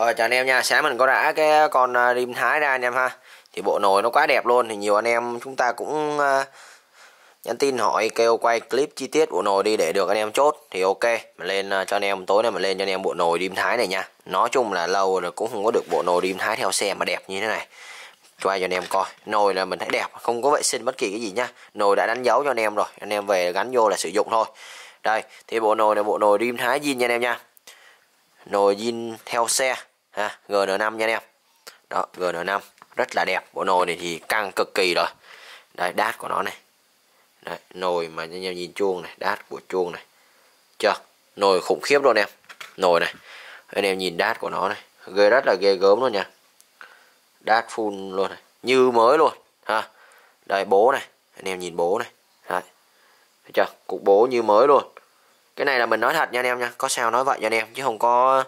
Rồi chào anh em nha, sáng mình có đã cái con à, rim thái ra anh em ha. Thì bộ nồi nó quá đẹp luôn. Thì nhiều anh em chúng ta cũng à, nhắn tin hỏi kêu quay clip chi tiết bộ nồi đi để được anh em chốt. Thì ok, mình lên à, cho anh em tối nay mình lên cho anh em bộ nồi rim thái này nha. Nói chung là lâu rồi cũng không có được bộ nồi rim thái theo xe mà đẹp như thế này. Quay cho anh em coi. Nồi là mình thấy đẹp không có vệ sinh bất kỳ cái gì nhá nồi đã đánh dấu cho anh em rồi. Anh em về gắn vô là sử dụng thôi. Đây thì bộ nồi này bộ nồi rim thái zin nha anh em nha. Nồi zin theo xe ha GN5 nha anh em. Đó GN5 rất là đẹp. Bộ nồi này thì căng cực kỳ rồi. Đây đát của nó này. Đấy, nồi mà anh em nhìn chuông này đát của chuông này. Chưa nồi khủng khiếp luôn em. Nồi này anh em nhìn đát của nó này. Ghê rất là ghê gớm luôn nha. Đát full luôn này. Như mới luôn ha. Đây bố này anh em nhìn bố này. Đấy. thấy chưa? Cục bố như mới luôn. Cái này là mình nói thật nha anh em nha. Có sao nói vậy cho anh em chứ không có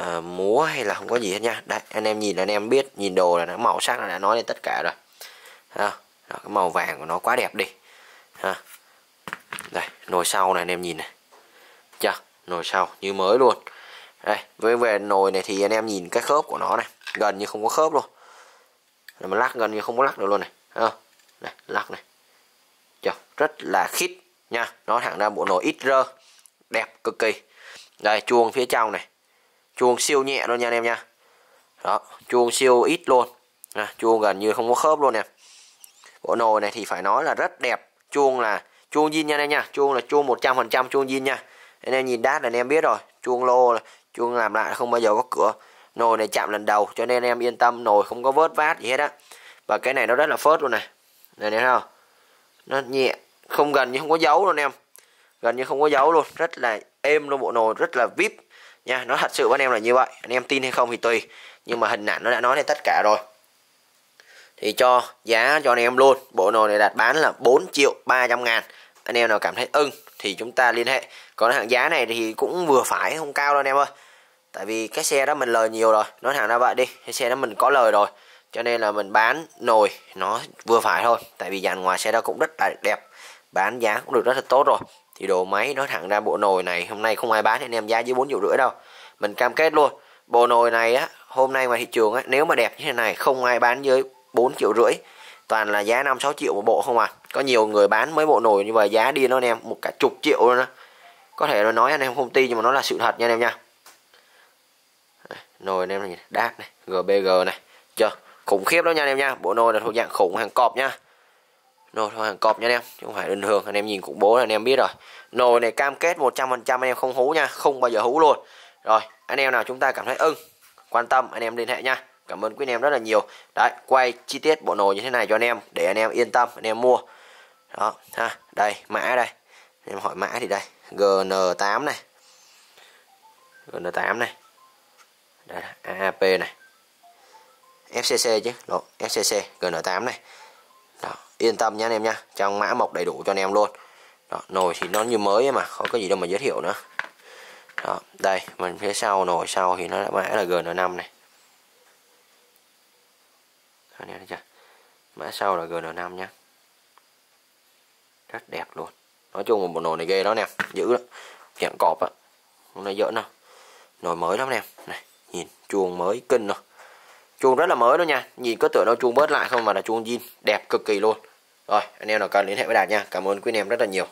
uh, múa hay là không có gì hết nha. Đấy anh em nhìn anh em biết nhìn đồ là nó màu sắc là đã nói lên tất cả rồi. Ha Đó, cái màu vàng của nó quá đẹp đi. Ha đây nồi sau này anh em nhìn này. Chưa nồi sau như mới luôn. Đây với về nồi này thì anh em nhìn cái khớp của nó này gần như không có khớp luôn. Là lắc gần như không có lắc được luôn này ha đây lắc này. Chưa rất là khít nha. Nó thẳng ra bộ nồi ít rơ đẹp cực kỳ. Đây chuông phía trong này chuông siêu nhẹ luôn nha anh em nha. Đó chuông siêu ít luôn. À, chuông gần như không có khớp luôn nè. Bộ nồi này thì phải nói là rất đẹp. Chuông là chuông zin nha anh em nha. Chuông là chuông 100% chuông zin nha. Anh em nhìn đát là anh em biết rồi. Chuông lô là chuông làm lại không bao giờ có cửa. Nồi này chạm lần đầu cho nên em yên tâm nồi không có vớt vát gì hết á. Và cái này nó rất là phớt luôn này này thấy không? Nó nhẹ không gần như không có dấu luôn em. Gần như không có dấu luôn. Rất là êm luôn bộ nồi rất là vip nha nó thật sự với anh em là như vậy. Anh em tin hay không thì tùy. Nhưng mà hình ảnh nó đã nói lên tất cả rồi. Thì cho giá cho anh em luôn. Bộ nồi này đặt bán là 4 triệu 300 ngàn. Anh em nào cảm thấy ưng thì chúng ta liên hệ. Còn hàng giá này thì cũng vừa phải, không cao đâu anh em ơi. Tại vì cái xe đó mình lời nhiều rồi. Nói thẳng ra vậy đi, cái xe đó mình có lời rồi. Cho nên là mình bán nồi, nó vừa phải thôi. Tại vì dàn ngoài xe đó cũng rất là đẹp. Bán giá cũng được rất là tốt rồi thì đồ máy nói thẳng ra bộ nồi này, hôm nay không ai bán anh em giá dưới bốn triệu rưỡi đâu. Mình cam kết luôn, bộ nồi này á, hôm nay ngoài thị trường á, nếu mà đẹp như thế này, không ai bán dưới 4 triệu rưỡi. Toàn là giá 5 6 triệu một bộ không à. Có nhiều người bán mấy bộ nồi như vậy, giá đi nó anh em một cả chục triệu luôn á. Có thể là nói anh em không tin nhưng mà nó là sự thật nha anh em nha. Nồi anh em này đáp này gbg này. Chưa khủng khiếp đó nha anh em nha. Bộ nồi là thuộc dạng khủng, hàng cọp nha nồi thôi hàng cọp nha anh em. Chứ không phải bình thường anh em nhìn củng bố là anh em biết rồi. Nồi này cam kết 100% anh em không hú nha không bao giờ hú luôn. Rồi anh em nào chúng ta cảm thấy ưng quan tâm anh em liên hệ nha. Cảm ơn quý anh em rất là nhiều. Đấy quay chi tiết bộ nồi như thế này cho anh em để anh em yên tâm anh em mua. Đó ha đây mã đây. Anh em hỏi mã thì đây gn8 này. Gn8 này. Đây aap này. Fcc chứ Lộ, fcc gn8 này yên tâm nhé anh em nha trong mã mộc đầy đủ cho anh em luôn. Đó, nồi thì nó như mới mà không có gì đâu mà giới thiệu nữa. Đó, đây mình phía sau nồi sau thì nó đã mã là gn5 này. Anh em thấy chưa? Mã sau là gn5 nhá. Rất đẹp luôn. Nói chung một bộ nồi này ghê đó nè giữ đó dạng cọp á không nói giỡn đâu. Nồi mới lắm nè này nhìn chuông mới kinh rồi. Chuông rất là mới đó nha. Nhìn có tưởng đâu chuông bớt lại không mà là chuông zin đẹp cực kỳ luôn rồi, anh em nào cần liên hệ với đạt nha. Cảm ơn quý anh em rất là nhiều.